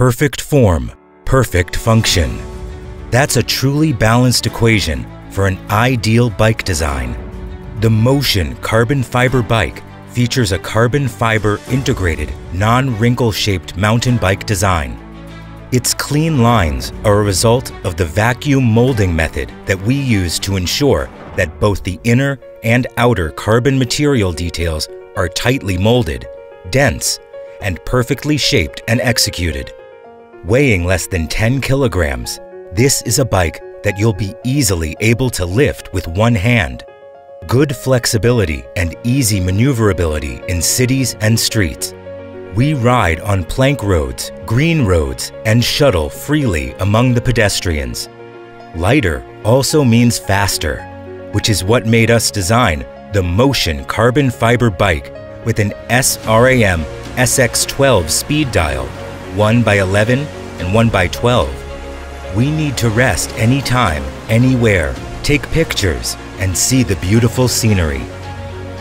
Perfect form, perfect function. That's a truly balanced equation for an ideal bike design. The Motion carbon fiber bike features a carbon fiber integrated, non-wrinkle shaped mountain bike design. Its clean lines are a result of the vacuum molding method that we use to ensure that both the inner and outer carbon material details are tightly molded, dense, and perfectly shaped and executed. Weighing less than 10 kilograms, this is a bike that you'll be easily able to lift with one hand. Good flexibility and easy maneuverability in cities and streets. We ride on plank roads, green roads, and shuttle freely among the pedestrians. Lighter also means faster, which is what made us design the Motion carbon fiber bike with an SRAM SX12 speed dial, 1 by 11 and 1 by 12. We need to rest anytime, anywhere, take pictures, and see the beautiful scenery.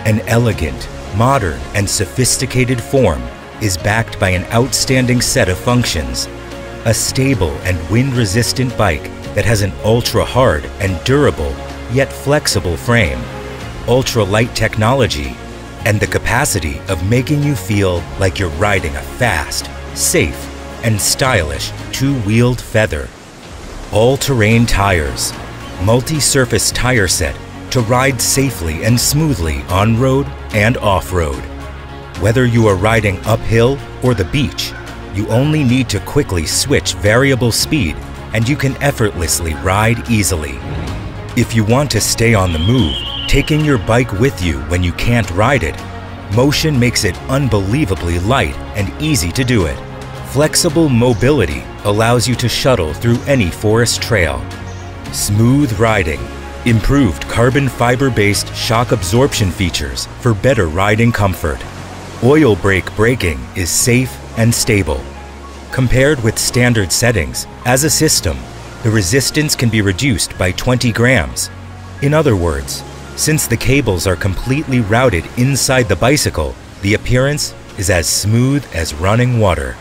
An elegant, modern, and sophisticated form is backed by an outstanding set of functions. A stable and wind-resistant bike that has an ultra-hard and durable, yet flexible frame, ultra-light technology, and the capacity of making you feel like you're riding a fast, safe, and stylish two-wheeled feather. All-terrain tires, multi-surface tire set to ride safely and smoothly on-road and off-road. Whether you are riding uphill or the beach, you only need to quickly switch variable speed and you can effortlessly ride easily. If you want to stay on the move, taking your bike with you when you can't ride it, Motion makes it unbelievably light and easy to do it. Flexible mobility allows you to shuttle through any forest trail. Smooth riding, improved carbon fiber-based shock absorption features for better riding comfort. Oil brake braking is safe and stable. Compared with standard settings, as a system, the resistance can be reduced by 20 grams. In other words, since the cables are completely routed inside the bicycle, the appearance is as smooth as running water.